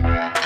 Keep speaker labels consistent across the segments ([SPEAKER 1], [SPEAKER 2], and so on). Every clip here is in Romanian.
[SPEAKER 1] Love.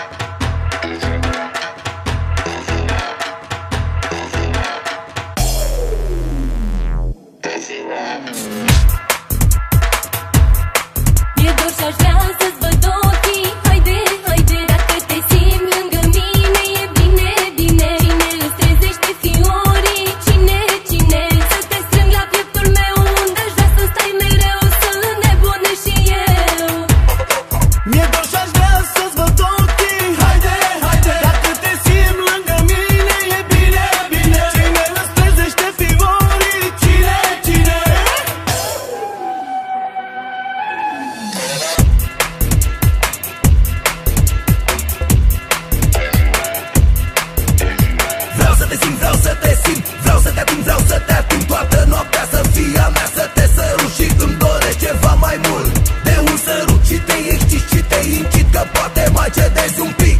[SPEAKER 2] te simt, vreau să te simt Vreau să te ating, vreau să te ating Toată noaptea să fii a mea Să te sărut și îmi dorești ceva mai mult. De un sărut și te exciți și te incit Că poate mai cedezi un pic.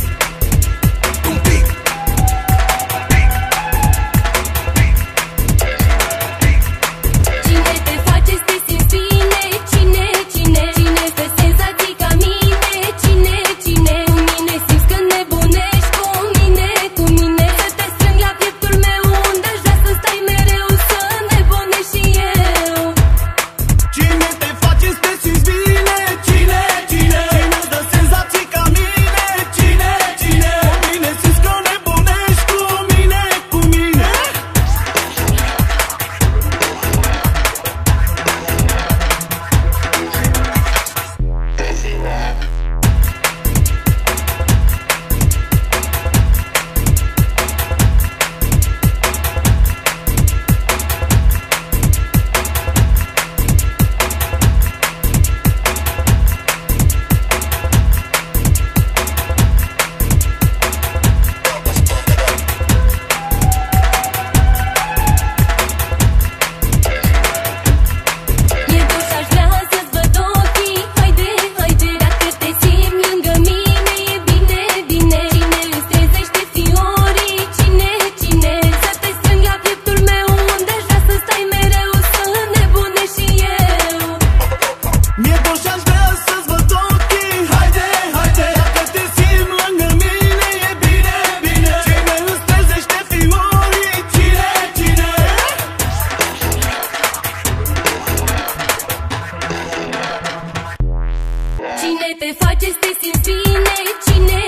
[SPEAKER 1] te face să te simți bine. Cine